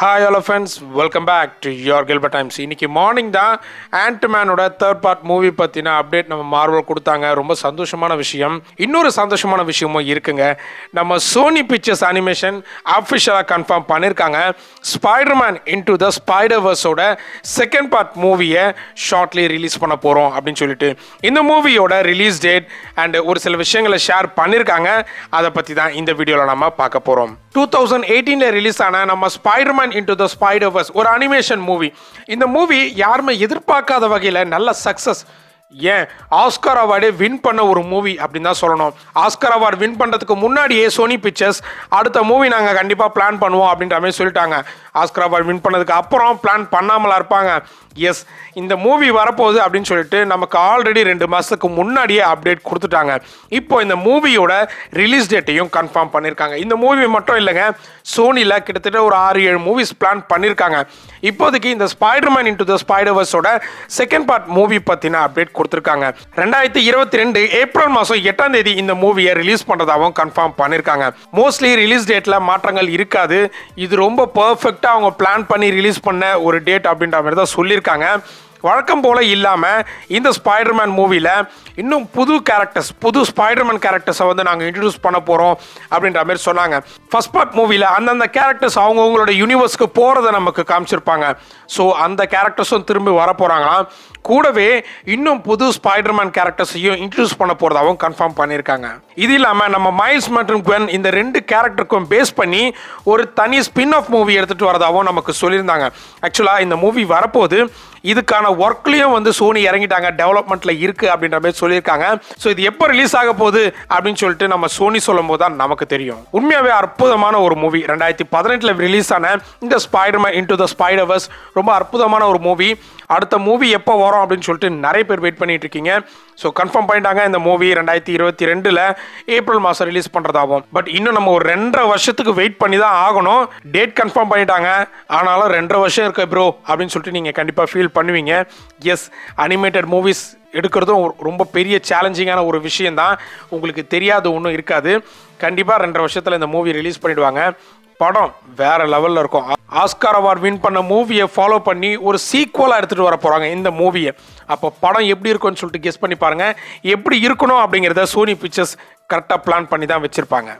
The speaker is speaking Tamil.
Hi hello friends welcome back to your Gilbert Times இன்றைக்கி மார்னிங் தான். ஆண்ட்மேனோட தேர்ட் பார்ட் மூவி பற்றின அப்டேட் நம்ம மார்வல் கொடுத்தாங்க. ரொம்ப சந்தோஷமான விஷயம். இன்னொரு சந்தோஷமான விஷயமும் இருக்குங்க. நம்ம சோனி பிக்சர்ஸ் அனிமேஷன் அஃபிஷியலாக கன்ஃபார்ம் பண்ணியிருக்காங்க ஸ்பைடர்மேன் இன்டு த ஸ்பைடர்வர்ஸோட செகண்ட் பார்ட் மூவியை ஷார்ட்லி ரிலீஸ் பண்ண போகிறோம் அப்படின்னு சொல்லிட்டு. இந்த மூவியோட ரிலீஸ் டேட் அண்ட் ஒரு சில விஷயங்களை ஷேர் பண்ணியிருக்காங்க அதை பற்றி தான் இந்த வீடியோவில் நம்ம பார்க்க போகிறோம் டூ தௌசண்ட் எயிட்டீனில் ரிலீஸ் ஆன நம்ம ஸ்பைடர்மேன் இன்டு த ஸ்பைடர்வர்ஸ் ஒரு அனிமேஷன் மூவி இந்த மூவி யாருமே எதிர்பார்க்காத வகையில் நல்ல சக்ஸஸ் ஏன் ஆஸ்கார் அவார்டே வின் பண்ண ஒரு மூவி அப்படின்னு தான் சொல்லணும். ஆஸ்கார் அவார்டு வின் பண்ணுறதுக்கு முன்னாடியே சோனி பிக்சர்ஸ் அடுத்த மூவி நாங்கள் கண்டிப்பாக பிளான் பண்ணுவோம் அப்படின்ற மாதிரி சொல்லிட்டாங்க. ஆஸ்கர் அவார்டு வின் பண்ணதுக்கு அப்புறம் பிளான் பண்ணாமலா இருப்பாங்க. எஸ் இந்த மூவி வரப்போகுது அப்படின்னு சொல்லிட்டு நமக்கு ஆல்ரெடி ரெண்டு மாதத்துக்கு முன்னாடியே அப்டேட் கொடுத்துட்டாங்க. இப்போ இந்த மூவியோட ரிலீஸ் டேட்டையும் கன்ஃபார்ம் பண்ணியிருக்காங்க இந்த மூவி மட்டும் இல்லைங்க சோனியில் கிட்டத்தட்ட ஒரு ஆறு ஏழு மூவிஸ் பிளான் பண்ணியிருக்காங்க இப்போதைக்கு இந்த ஸ்பைடர்மேன் இன்டு த ஸ்பைடர்வர்ஸோட செகண்ட் பார்ட் மூவி பற்றின அப்டேட் கொடுத்துருக்காங்க. ரெண்டாயிரத்தி இருபத்தி ரெண்டு ஏப்ரல் மாதம் எட்டாம் தேதி இந்த மூவியை ரிலீஸ் பண்ணுறதாகவும் கன்ஃபார்ம் பண்ணியிருக்காங்க. மோஸ்ட்லி ரிலீஸ் டேட்டில் மாற்றங்கள் இருக்காது. இது ரொம்ப பர்ஃபெக்டாக அவங்க பிளான் பண்ணி ரிலீஸ் பண்ண ஒரு டேட் அப்படின்ற மாதிரி தான் சொல்லியிருக்காங்க. வழக்கம் போல இல்லாமல் இந்த ஸ்பைடர்மேன் மூவியில் இன்னும் புது கேரக்டர்ஸ் புது ஸ்பைடர்மேன் கேரக்டர்ஸை வந்து நாங்கள் இன்ட்ரடியூஸ் பண்ண போகிறோம் அப்படின்ற மாதிரி சொன்னாங்க. ஃபர்ஸ்ட் பார்ட் மூவியில் அந்தந்த கேரக்டர்ஸ் அவங்கவுங்களோட யூனிவர்ஸ்க்கு போகிறத நமக்கு காமிச்சிருப்பாங்க. ஸோ அந்த கேரக்டர்ஸும் திரும்பி வர போகிறாங்களாம் கூடவே இன்னும் புது ஸ்பைடர்மேன் கேரக்டர்ஸையும் இன்ட்ரடியூஸ் பண்ண போகிறதாகவும் கன்ஃபார்ம் பண்ணியிருக்காங்க. இது இல்லாமல் நம்ம மைல்ஸ் மற்றும் குவன் இந்த ரெண்டு கேரக்டருக்கும் பேஸ் பண்ணி ஒரு தனி ஸ்பின் ஆஃப் மூவி எடுத்துகிட்டு வரதாகவும் நமக்கு சொல்லியிருந்தாங்க. ஆக்சுவலாக இந்த மூவி வரப்போது இதுக்கான ஒர்க்லேயும் வந்து சோனி இறங்கிட்டாங்க டெவலப்மெண்ட்டில் இருக்குது அப்படின்ற மாதிரி சொல்லியிருக்காங்க. ஸோ இது எப்போ ரிலீஸ் ஆக போகுது அப்படின்னு சொல்லிட்டு நம்ம சோனி சொல்லும் போது தான் நமக்கு தெரியும். உண்மையாகவே அற்புதமான ஒரு மூவி ரெண்டாயிரத்தி பதினெட்டில் ரிலீஸ் ஆன இந்த ஸ்பைடர்மேன் இன்டு த ஸ்பைடர்வர்ஸ் ரொம்ப அற்புதமான ஒரு மூவி அடுத்த மூவி எப்போ வரும் அப்படின்னு சொல்லிட்டு நிறைய பேர் வெயிட் பண்ணிட்டு இருக்கீங்க. ஸோ கன்ஃபார்ம் பண்ணிட்டாங்க இந்த மூவி ரெண்டாயிரத்தி இருபத்தி ரெண்டில் ஏப்ரல் மாதம் ரிலீஸ் பண்ணுறதாகும் பட் இன்னும் நம்ம ஒரு ரெண்டரை வருஷத்துக்கு வெயிட் பண்ணி தான் ஆகணும். டேட் கன்ஃபார்ம் பண்ணிட்டாங்க. ஆனாலும் ரெண்டரை வருஷம் இருக்க ப்ரோ அப்படின்னு சொல்லிட்டு நீங்கள் கண்டிப்பாக ஃபீல் பண்ணுவீங்க. எஸ் அனிமேட்டட் மூவிஸ் எடுக்கிறதும் ரொம்ப பெரிய சேலஞ்சிங்கான ஒரு விஷயந்தான் உங்களுக்கு தெரியாத ஒன்றும் இருக்காது. கண்டிப்பாக ரெண்டரை வருஷத்தில் இந்த மூவி ரிலீஸ் பண்ணிடுவாங்க. படம் வேற லெவலில் இருக்கும். ஆஸ்கார் அவார்ட் வின் பண்ண மூவியை ஃபாலோ பண்ணி ஒரு சீக்குவலாக எடுத்துகிட்டு வர போகிறாங்க இந்த மூவியை அப்போ படம் எப்படி இருக்கும்னு சொல்லிட்டு கெஸ் பண்ணி பாருங்கள் எப்படி இருக்கணும் அப்படிங்கிறத சோனி பிக்சர்ஸ் கரெக்டாக பிளான் பண்ணி தான் வச்சுருப்பாங்க.